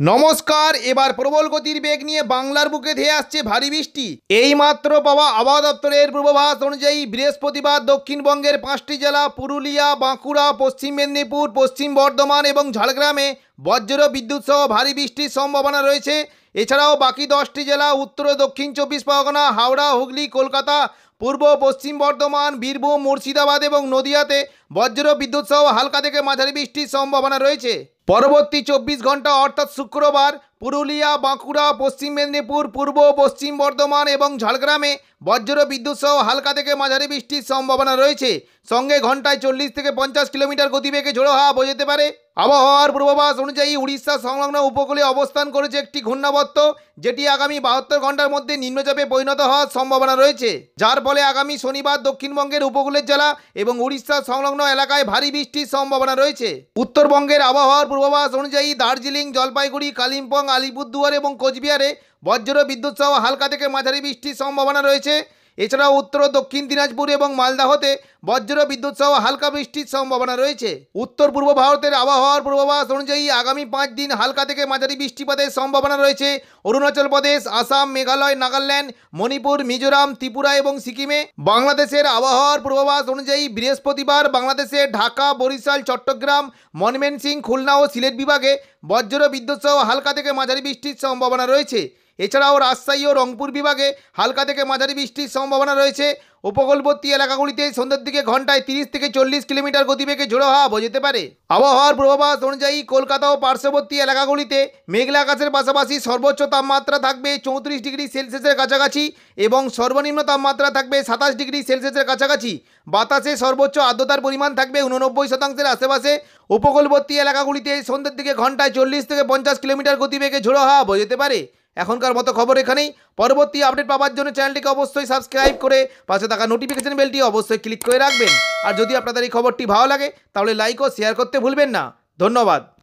নমস্কার, এবার প্রবল গতির বেগ নিয়ে বাংলার বুকে ধেয়ে আসছে ভারী বৃষ্টি। এই মাত্র পাওয়া আবহাওয়া দপ্তরের পূর্বাভাস অনুযায়ী বৃহস্পতিবার দক্ষিণবঙ্গের পাঁচটি জেলা, পুরুলিয়া, বাঁকুড়া, পশ্চিম মেদিনীপুর, পশ্চিম বর্ধমান এবং ঝাড়গ্রামে বজ্র বিদ্যুৎ সহ ভারী বৃষ্টির সম্ভাবনা রয়েছে। এছাড়াও বাকি দশটি জেলা, উত্তর দক্ষিণ চব্বিশ পরগনা, হাওড়া, হুগলি, কলকাতা, পূর্ব পশ্চিম বর্ধমান, বীরভূম, মুর্শিদাবাদ এবং নদিয়াতে বজ্র বিদ্যুৎ সহ হালকা থেকে মাঝারি বৃষ্টির সম্ভাবনা রয়েছে। পরবর্তী চব্বিশ ঘণ্টা, অর্থাৎ শুক্রবার, পুরুলিয়া, বাঁকুড়া, পশ্চিম মেদিনীপুর, পূর্ব, পশ্চিম বর্ধমান এবং ঝাড়গ্রামে বজ্র বিদ্যুৎ সহ হালকা থেকে মাঝারি বৃষ্টির সম্ভাবনা রয়েছে। সঙ্গে ঘন্টায় চল্লিশ থেকে পঞ্চাশ কিলোমিটার গতিবেগে ঝোড়ো হাওয়া বোঝাতে পারে। আবহাওয়ার পূর্বাভাস অনুযায়ী উড়িষ্যা সংলগ্ন উপকূলে অবস্থান করেছে একটি ঘূর্ণাবর্ত, যেটি আগামী বাহাত্তর ঘণ্টার মধ্যে নিম্নচাপে পরিণত হওয়ার সম্ভাবনা রয়েছে। যার ফলে আগামী শনিবার দক্ষিণবঙ্গের উপকূলের জেলা এবং উড়িষ্যা সংলগ্ন এলাকায় ভারী বৃষ্টির সম্ভাবনা রয়েছে। উত্তরবঙ্গের আবহাওয়ার পূর্বাভাস অনুযায়ী দার্জিলিং, জলপাইগুড়ি, কালিম্পং, আলিপুরদুয়ার এবং কোচবিহারে বজ্র বিদ্যুৎ সহ হালকা থেকে মাঝারি বৃষ্টির সম্ভাবনা রয়েছে। এছাড়াও উত্তর ও দক্ষিণ দিনাজপুর এবং মালদাহতে বজ্র বিদ্যুৎ সহ হালকা বৃষ্টির সম্ভাবনা রয়েছে। উত্তর পূর্ব ভারতের আবহাওয়ার পূর্বাভাস অনুযায়ী আগামী পাঁচ দিন হালকা থেকে মাঝারি বৃষ্টিপাতের সম্ভাবনা রয়েছে। অরুণাচল প্রদেশ, আসাম, মেঘালয়, নাগাল্যান্ড, মণিপুর, মিজোরাম, ত্রিপুরা এবং সিকিমে বাংলাদেশের আবহাওয়ার পূর্বাভাস অনুযায়ী বৃহস্পতিবার বাংলাদেশে ঢাকা, বরিশাল, চট্টগ্রাম মনমেন সিং খুলনা ও সিলেট বিভাগে বজ্র বিদ্যুৎ সহ হালকা থেকে মাঝারি বৃষ্টির সম্ভাবনা রয়েছে। এছাড়াও রাজশাহী ও রংপুর বিভাগে হালকা থেকে মাঝারি বৃষ্টির সম্ভাবনা রয়েছে। উপকূলবর্তী এলাকাগুলিতে সন্ধ্যের দিকে ঘন্টায় তিরিশ থেকে চল্লিশ কিলোমিটার গতিবেগে ঝোড়ো হাওয়া বোঝাতে পারে। আবহাওয়ার পূর্বাভাস অনুযায়ী কলকাতা ও পার্শ্ববর্তী এলাকাগুলিতে মেঘলা আকাশের পাশাপাশি সর্বোচ্চ তাপমাত্রা থাকবে চৌত্রিশ ডিগ্রি সেলসিয়াসের কাছাকাছি এবং সর্বনিম্ন তাপমাত্রা থাকবে সাতাশ ডিগ্রি সেলসিয়াসের কাছাকাছি। বাতাসে সর্বোচ্চ আর্দ্রতার পরিমাণ থাকবে উননব্বই শতাংশের আশেপাশে। উপকূলবর্তী এলাকাগুলিতে সন্ধ্যের দিকে ঘন্টায় চল্লিশ থেকে পঞ্চাশ কিলোমিটার গতিবেগে ঝোড়ো হাওয়া বোঝাতে পারে। এখনকার মতো খবর এখানেই। পরবর্তী আপডেট পাওয়ার জন্য চ্যানেলটিকে অবশ্যই সাবস্ক্রাইব করে পাশে থাকা নোটিফিকেশন বেলটি অবশ্যই ক্লিক করে রাখবেন। আর যদি আপনাদের এই খবরটি ভালো লাগে, তাহলে লাইক ও শেয়ার করতে ভুলবেন না। ধন্যবাদ।